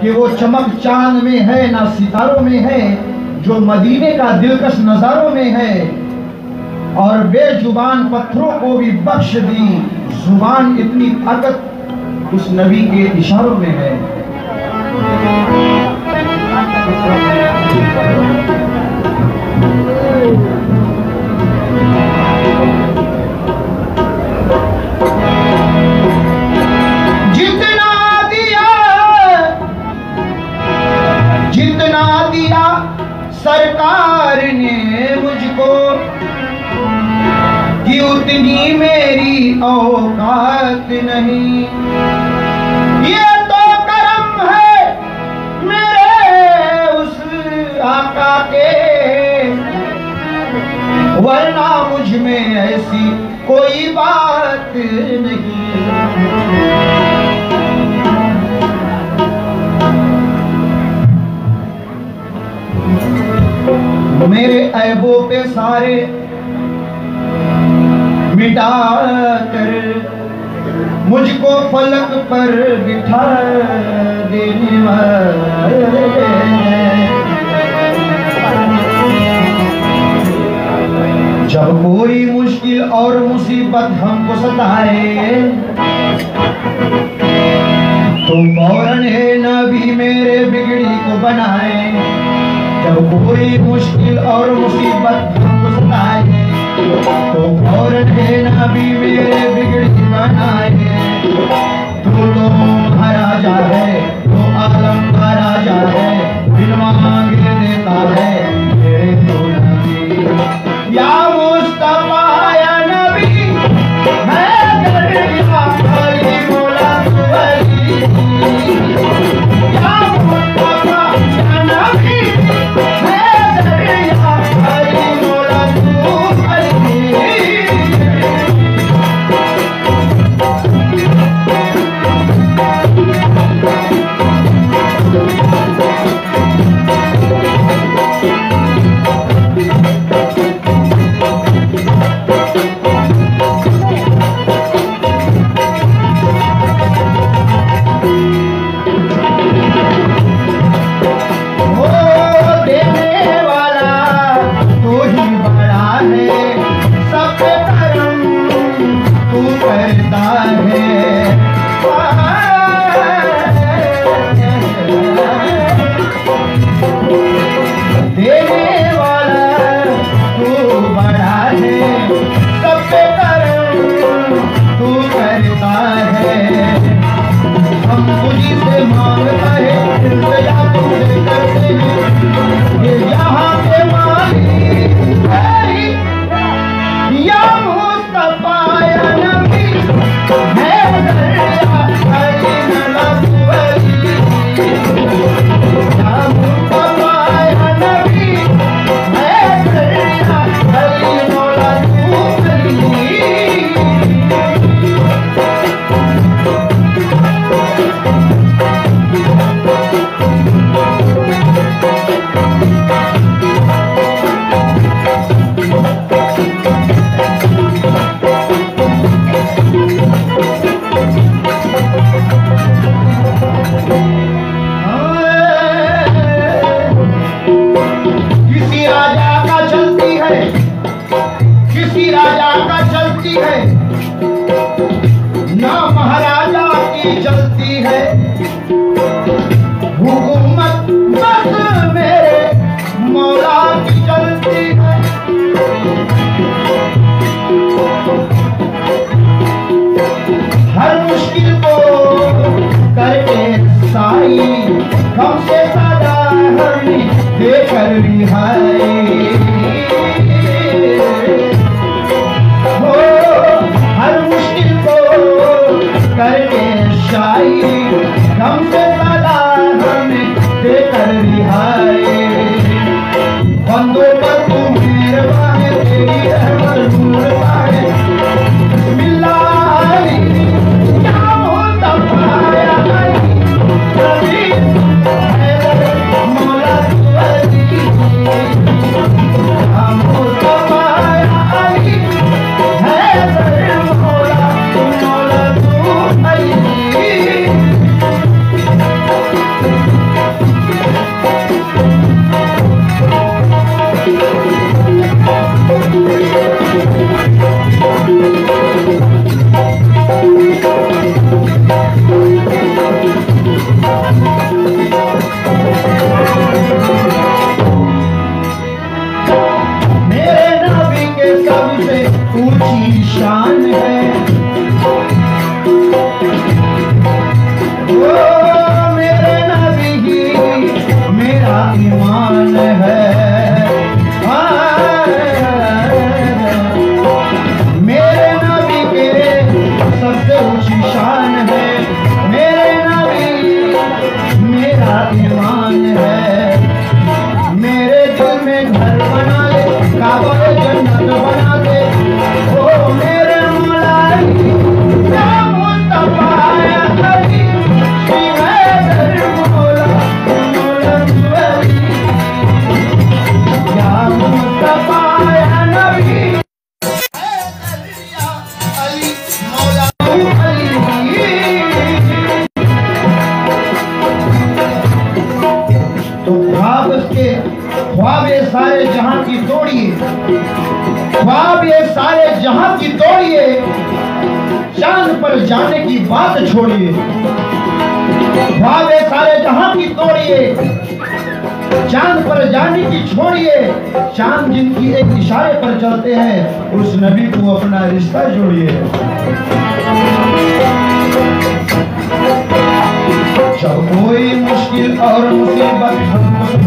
کہ وہ چمک چاند میں ہے، نہ ستاروں میں ہے، جو مدینے کا دلکش نظاروں میں ہے۔ اور بے زبان پتھروں کو بھی بخش دی۔ زبان اتنی طاقت اس نبی کے اشاروں میں ہے۔ سرکار نے مجھ کو کہ اتنی میری اوقات نہیں۔ یہ تو کرم ہے میرے اس آقا کے۔ ورنہ مجھ میں ایسی کوئی بات نہیں۔ میرے عیبوں پہ سارے مٹا کر مجھ کو فلک پر بٹھا دینے والے۔ جب کوئی مشکل اور مصیبت ہم کو ستائے، تو فوراً ہے نبی میرے بگڑی کو بنائے۔ جب کوئی مشکل اور مصیبت ہم سنائے تو فوراً ہے نبی میرے خواب یہ سارے جہاں کی توڑیے خواب یہ سارے جہاں کی توڑیے چاند پر جانے کی بات چھوڑیے خواب یہ سارے جہاں کی توڑیے چاند پر جانے کی چھوڑیے چاند جن کی ایک اشارے پر چلتے ہیں، اس نبی کو اپنا رشتہ جوڑیے۔ جب کوئی مشکل اور مصیبت ہم کو